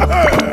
Ha ha ha!